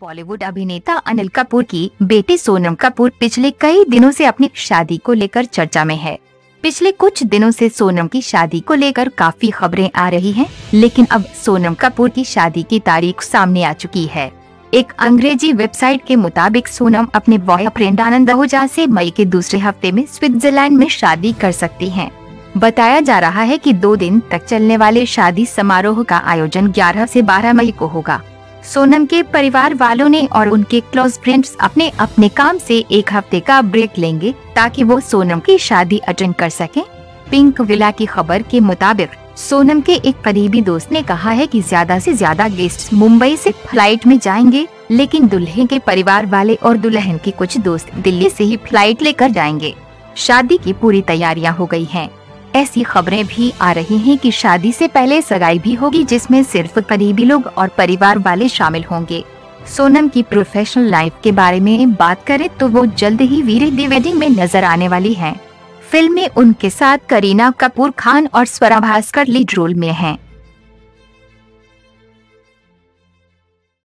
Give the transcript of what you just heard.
बॉलीवुड अभिनेता अनिल कपूर की बेटी सोनम कपूर पिछले कई दिनों से अपनी शादी को लेकर चर्चा में है। पिछले कुछ दिनों से सोनम की शादी को लेकर काफ़ी खबरें आ रही हैं, लेकिन अब सोनम कपूर की शादी की तारीख सामने आ चुकी है। एक अंग्रेज़ी वेबसाइट के मुताबिक सोनम अपने बॉयफ्रेंड आनंद आहूजा से मई के दूसरे हफ़्ते में स्विट्जरलैंड में शादी कर सकती हैं। बताया जा रहा है कि दो दिन तक चलने वाले शादी समारोह का आयोजन 11 से 12 मई को होगा। सोनम के परिवार वालों ने और उनके क्लोज फ्रेंड्स अपने अपने काम से एक हफ़्ते का ब्रेक लेंगे ताकि वो सोनम की शादी अटेंड कर सकें। पिंक विला की खबर के मुताबिक, सोनम के एक करीबी दोस्त ने कहा है कि ज़्यादा से ज़्यादा गेस्ट मुंबई से फ़्लाइट में जाएँगे, लेकिन दुल्हे के परिवार वाले और दुल्हन के कुछ दोस्त दिल्ली से ही फ़्लाइट लेकर जाएँगे शादी की पूरी तैयारियाँ हो गई हैं। ऐसी खबरें भी आ रही हैं कि शादी से पहले सगाई भी होगी जिसमें सिर्फ़ करीबी लोग और परिवार वाले शामिल होंगे सोनम की प्रोफेशनल लाइफ के बारे में बात करें तो वो जल्द ही वीरे दी वेडिंग में नज़र आने वाली हैं। फ़िल्म में उनके साथ करीना कपूर खान और स्वरा भास्कर लीड रोल में हैं।